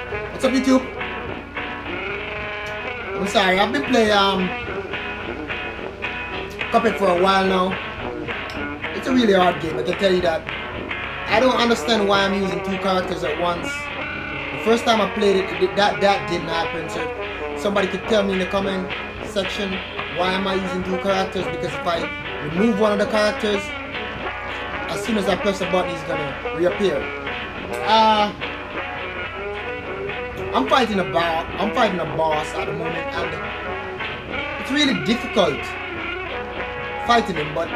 What's up, YouTube? I'm sorry, I've been playing um Cuphead for a while now. It's a really hard game, I can tell you that. I don't understand why I'm using two characters at once. The first time I played it, it that that didn't happen. So somebody could tell me in the comment section why am I using two characters? Because if I remove one of the characters, as soon as I press the button, he's gonna reappear. Uh, I'm fighting a boss. I'm fighting a boss at the moment, and it's really difficult fighting him. But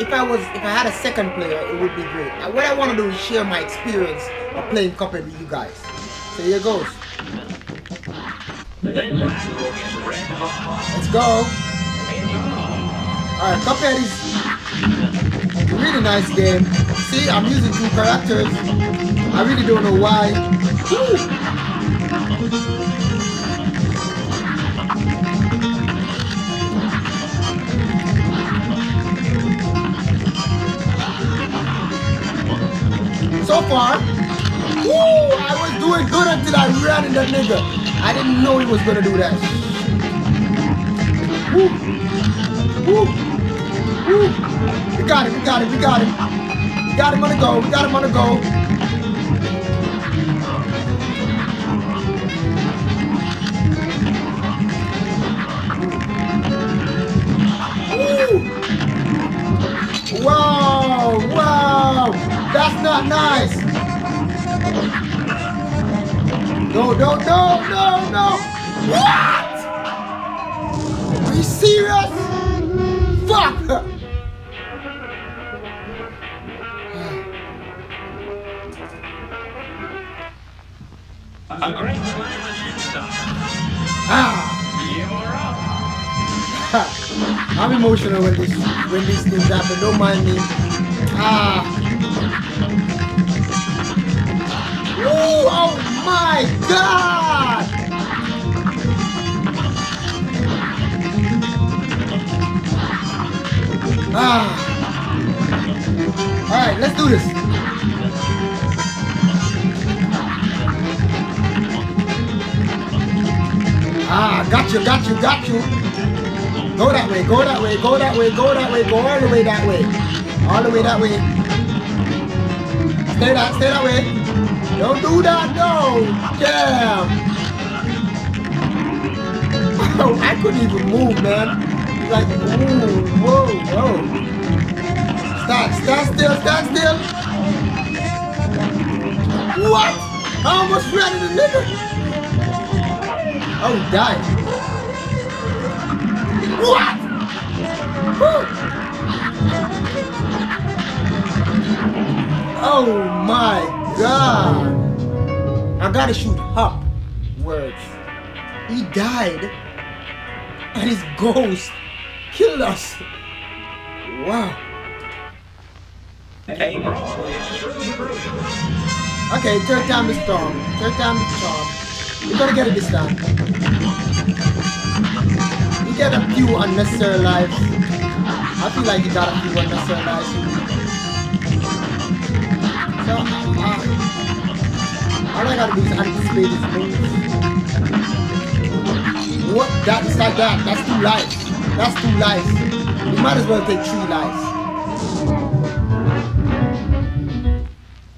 if I was, if I had a second player, it would be great. Now, what I want to do is share my experience of playing Cuphead with you guys. So here goes. Let's go. Alright, Cuphead is really nice game. See, I'm using two characters. I really don't know why. So far, woo, I was doing good until I ran into that nigga. I didn't know he was gonna do that. Woo, it, we got it, we got him on the go, we got him on the go. Whoa, wow, that's not nice. No, no, no, no, no. What? Are you serious? Fuck. Ah. I'm emotional when this when these things happen. Don't mind me. Ah. Ooh, oh my god! Ah. Alright, let's do this. Got you, got you, got you. Go that way, go that way, go that way, go that way, go all the way that way. All the way that way. Stay that, stay that way. Don't do that, no. Damn. Oh, I couldn't even move, man. Like, ooh, whoa, whoa. Stand, stand still, stand still. What? I almost ran into nigga. Oh, he died. What? Oh my god. I gotta shoot up words. He died and his ghost killed us. Wow. A brawl is truly brilliant. Okay, third time is charm. Third time is charm. We're gonna get it this time. Get a few unnecessary lives. I feel like you got a few unnecessary lives. So, uh, all I gotta do is anticipate his moves. What? That is like that. That's two lives. That's two lives. You might as well take three lives.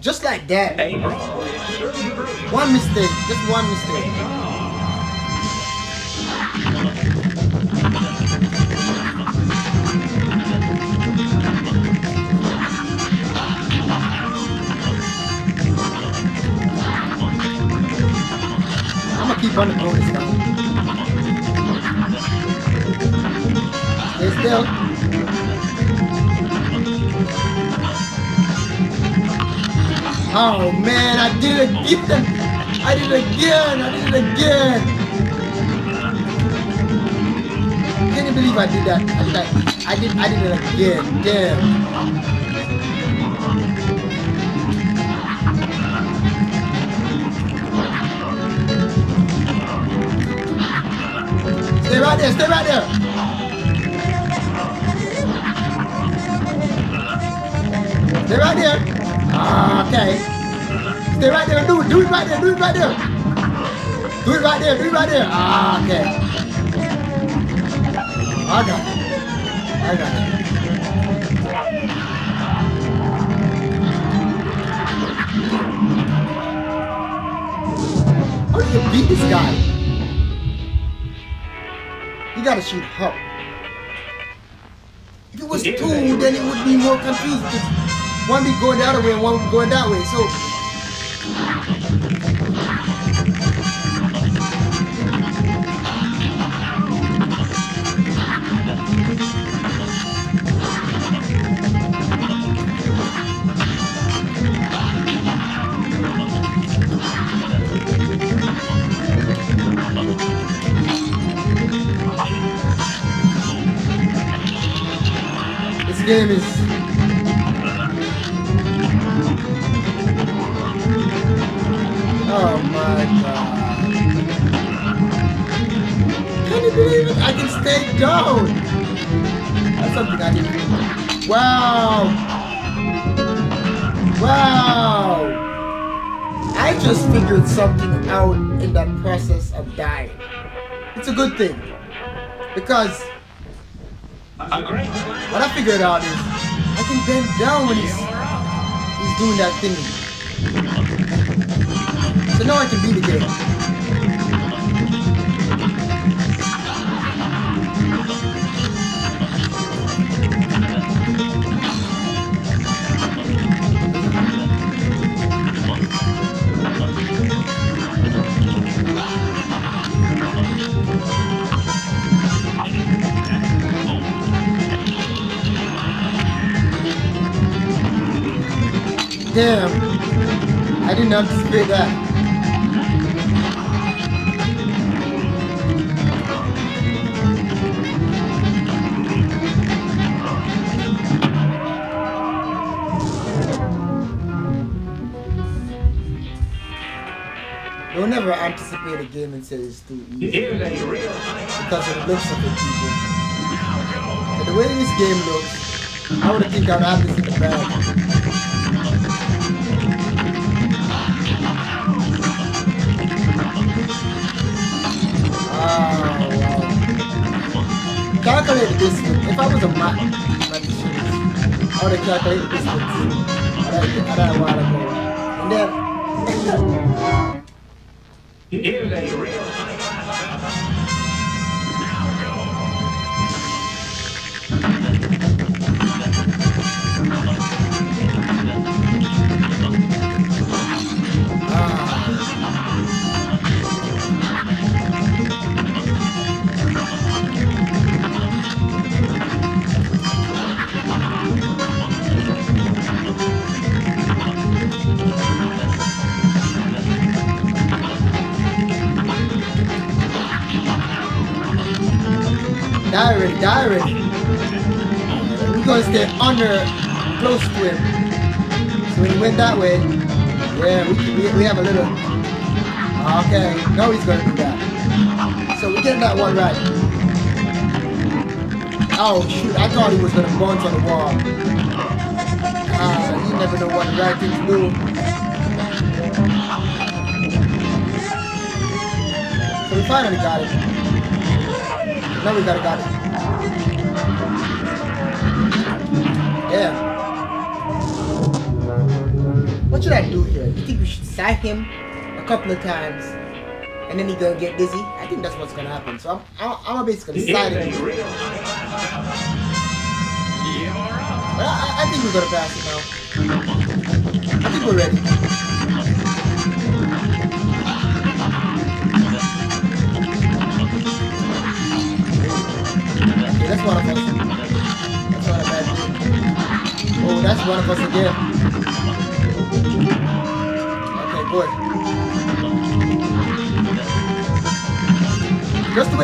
Just like that. One mistake, just one mistake. I'm gonna keep on the bonus now. Stay still. Oh man, I did it again! I did it again! I did it again! Believe I did that? I did. I did I did it again. Damn. Stay right there, stay right there. Stay right there. Okay. Stay right there do it. Do it right there. Do it right there. Do it right there. Do it right there. Ah, okay. I got it. I got it. How do you beat this guy? You gotta shoot up. If it was two, then it would be more confused. One be going the other way and one be going that way. So game is Oh my god. Can you believe it? I can stay down. That's something I can do. Wow. Wow. I just figured something out in that process of dying. It's a good thing. Because A great. What I figured out is I can bend down when he's he's doing that thing. So now I can beat the game. Damn. I didn't anticipate that. You'll never anticipate a game say it's too easy Here's a real fight. because of the looks of it, people. But the way this game looks, I would think I'd have this in the bag. Oh, wow. Calculate distance. If I was a map I would have calculated distance. I had a while ago. And then, a real fight. Now We're gonna stay under, close to him. So when he went that way, yeah, we, we, we have a little. Okay, now he's gonna do that. So we get that one right. Oh shoot, I thought he was gonna bounce on the wall. Ah, you never know what the right thing to do. So we finally got it. Now we gotta got it. Should I do here? You think we should sack him a couple of times and then he gonna get dizzy? I think that's what's gonna happen. So I'm, I'm, I'm basically side a him. real fight. You're I, I- I think we're gonna pass it now. I think we're ready. That's one of us. That's a bad thing. Oh, that's one of us again.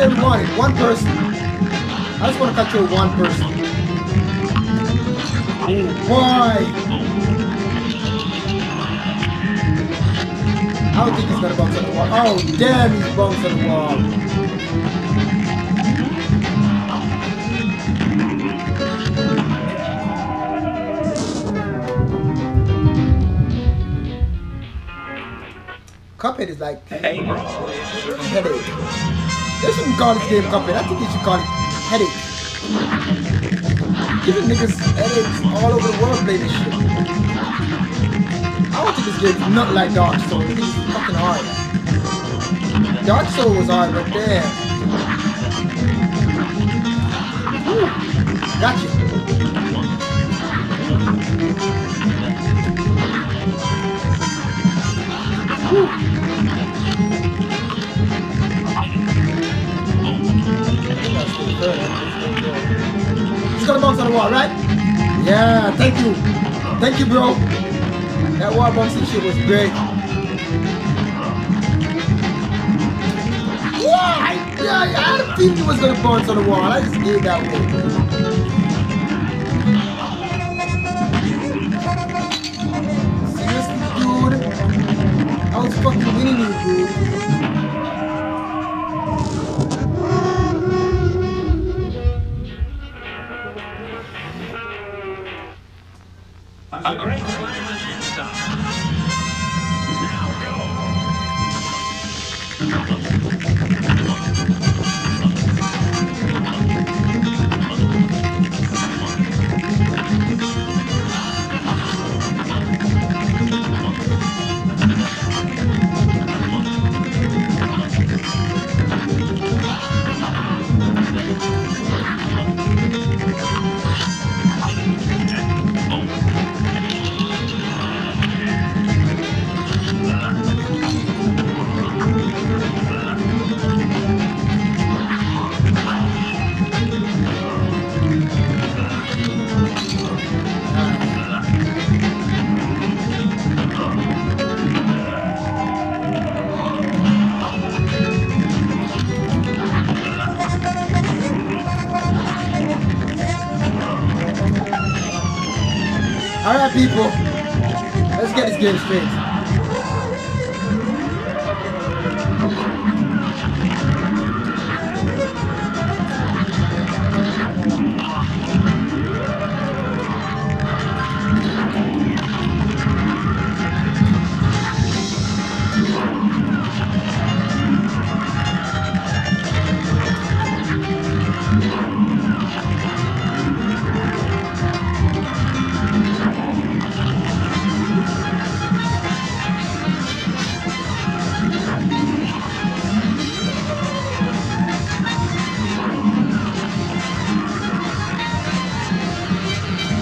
Just the way we want it. One person. I just want to control one person. Boy! I don't think he's gonna bounce on the wall. Oh damn, he's bounced on the wall. Cuphead is like Hey, bro. headache. They shouldn't call Cuphead. I think you should call it headache. Giving niggas headaches all over the world play this shit. I don't think this game's not like Dark Souls. Is fucking hard. Dark Souls was hard right there. Woo. Gotcha. On the wall, right? Yeah, thank you. Thank you, bro. That wall bouncing shit was great. Yeah, yeah, I didn't think it was gonna bounce on the wall. I just gave that way. Seriously, dude? I was fucking winning you, dude. A great people. Let's get this game straight.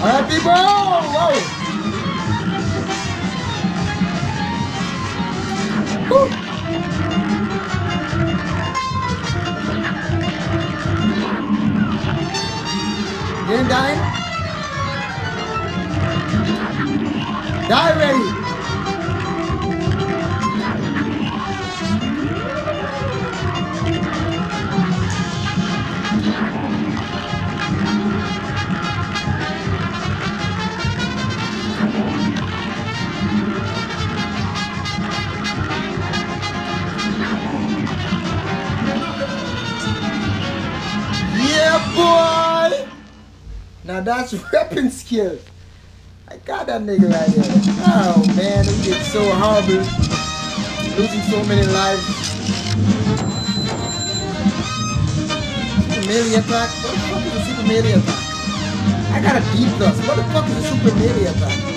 Alright, people. Whoa. Woo. Dying? Die ready. That's weapon skill. I got that nigga right there. Oh man, we get so horrible. Losing so many lives. Super melee attack? What the fuck is a super melee attack? I got a D plus. What the fuck is a super melee attack?